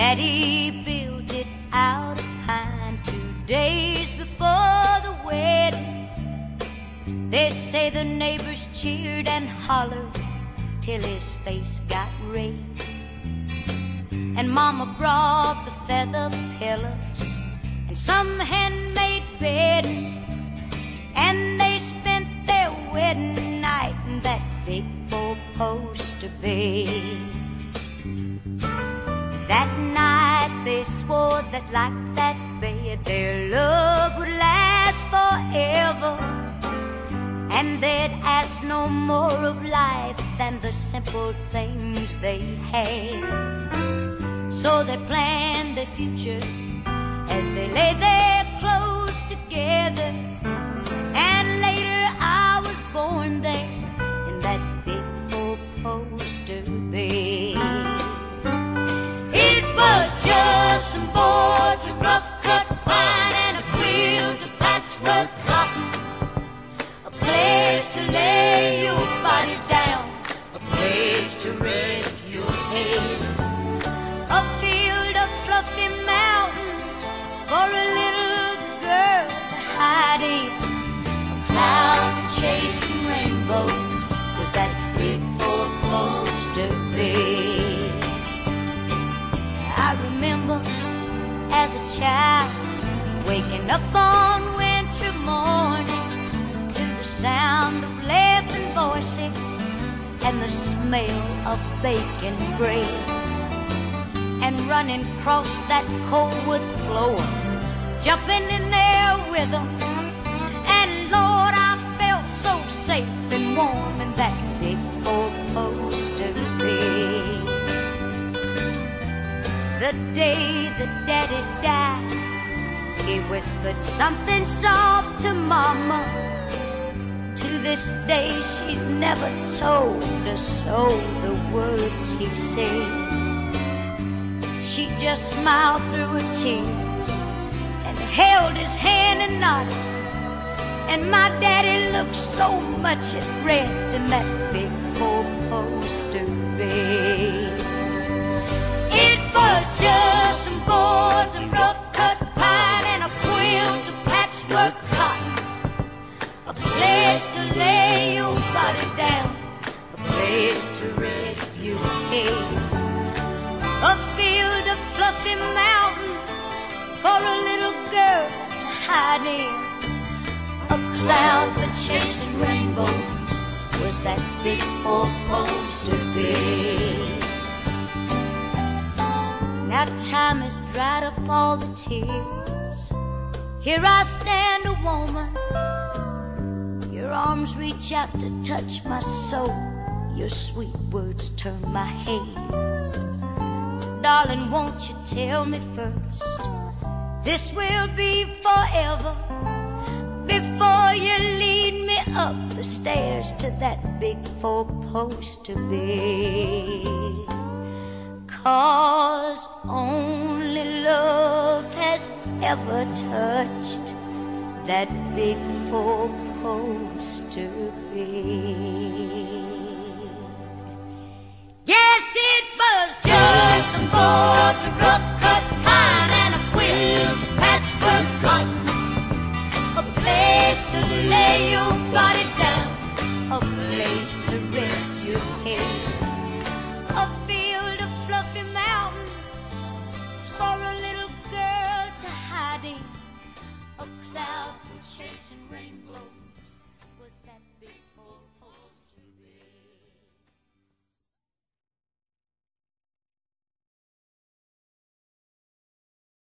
Daddy built it out of pine two days before the wedding. They say the neighbors cheered and hollered till his face got red. And Mama brought the feather pillows and some handmade bedding. And they spent their wedding night in that big four-poster bed that like that bed their love would last forever. And they'd ask no more of life than the simple things they had. So they planned their future as they lay there close together remember as a child waking up on winter mornings to the sound of laughing voices and the smell of bacon bread and running across that cold wood floor, jumping in there with them. And Lord, I felt so safe and warm in that The day that Daddy died, he whispered something soft to Mama. To this day, she's never told a soul the words he said. She just smiled through her tears and held his hand and nodded. And my daddy looked so much at rest in that big four-poster bed. To hide in. A cloud for chasing rainbows was that big four-poster bed. Now time has dried up all the tears. Here I stand a woman. Your arms reach out to touch my soul. Your sweet words turn my head. Darling, won't you tell me first? This will be forever before you lead me up the stairs to that big four-poster bed. Cause only love has ever touched that big four-poster bed. to lay your body down, a place to rest your head.